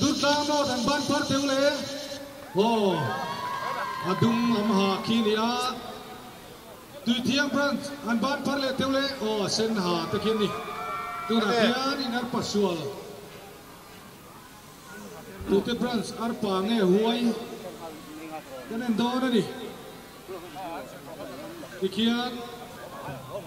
Dutla mo dan ban par teu le. Wo. Adung lam ha khi ni a. Tu thiam pran an ban le teu le. O sen ha te khin ni. Tu na pian in pasual. Tu te pran ar pa nge huai. Kan en do na ni. Dikhian.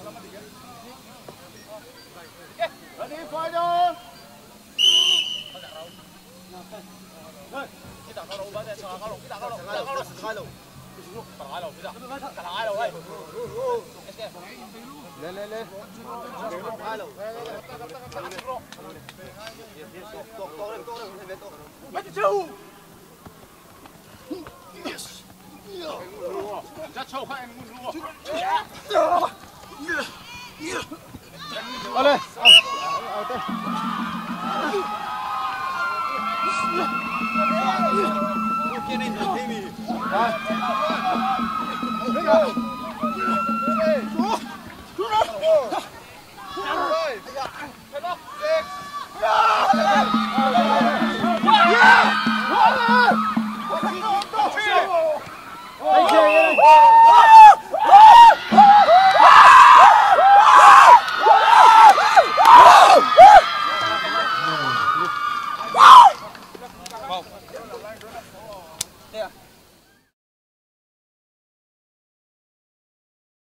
Ready, final! Kita kalau ubah deh, kalau kita kalau kita kalau kalau Tengah lo, kita. Tengah lo, hei. Le le le. Tengah lo. Tok tok tok tok. Maju jauh. Yes. Jauh, kau yang mulu. Alle! Get in the TV. 对啊。